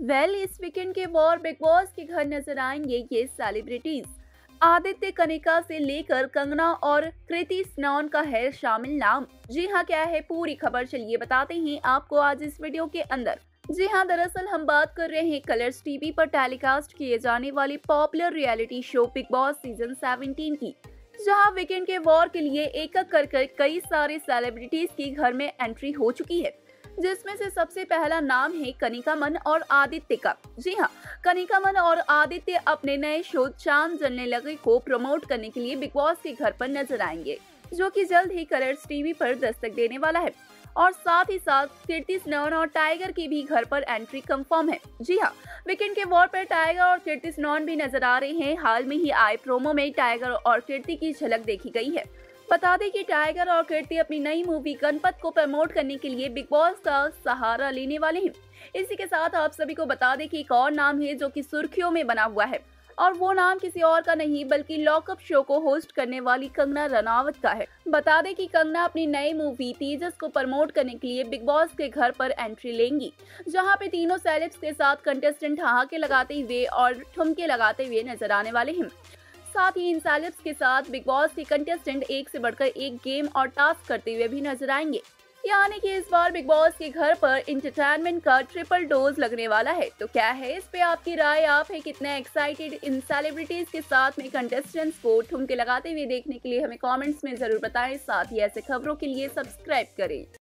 Well इस weekend के war big boss के घर नज़र आएँगे ये सेलिब्रिटीज आदित्य कनिका से लेकर कंगना और कृति स्नॉन का है शामिल नाम। जी हाँ क्या है पूरी खबर? चलिए बताते हैं आपको आज इस वीडियो के अंदर। जी हाँ दरअसल हम बात कर रहे हैं कलर्स टीवी पर टेलीकास्ट किए जाने वाली popular reality show Bigg Boss season 17 की। जहाँ वीकेंड के वॉर के लिए एक एक कर कर कई सारे सेलिब्रिटीज की घर में एंट्री हो चुकी है। जिसमें से सबसे पहला नाम है कनिका मन और आदित्य का। जी हाँ कनिका मन और आदित्य अपने नए शो चाँद जलने लगे को प्रमोट करने के लिए बिग बॉस के घर पर नज़र आएँगे, जो कि जल्द ही कलर्स टीवी पर दस्तक देने वाला है। और साथ ही साथ कीर्ति स्नोन और टाइगर की भी घर पर एंट्री कंफर्म है। जी हाँ वीकेंड के वॉर पर टाइगर और कीर्ति स्नोन भी नज़र आ रहे हैं। हाल में ही आए प्रोमो में टाइगर और कीर्ति की झलक देखी गई है। बता दें कि टाइगर और कीर्ति अपनी नई मूवी गणपत को प्रमोट करने के लिए बिग बॉस का सहारा लेने वाले हैं। इसी के साथ आप सभी को बता दें कि एक और नाम है जो कि सुर्खियों में बना हुआ है। और वो नाम किसी और का नहीं, बल्कि लॉकअप शो को होस्ट करने वाली कंगना रनावत का है। बता दें कि कंगना अपनी नई मूवी तेजस को प्रमोट करने के लिए बिग बॉस के घर पर एंट्री लेंगी, जहाँ पे तीनों सेलेब्स के साथ कंटेस्टेंट ठहाके लगाते हुए और ठुमके लगाते हुए नज़र आने वाले हैं। साथ ही इन सेलेब्स के साथ बिग बॉस के कंटेस्टेंट एक से बढ़कर एक गेम और टास्क करते हुए भी नज़र आएँगे। यानी कि इस बार बिग बॉस के घर पर इंटरटेनमेंट का ट्रिपल डोज लगने वाला है। तो क्या है, इस पे आपकी राय, आप है कितने एक्साइटेड इन सेलिब्रिटीज के साथ में कंटेस्टेंट्स को ठुमके लगाते हुए देखने के लिए हमें कमेंट्स में ज़रूर बताएँ। साथ ही ऐसे खबरों के लिए सब्सक्राइब करें।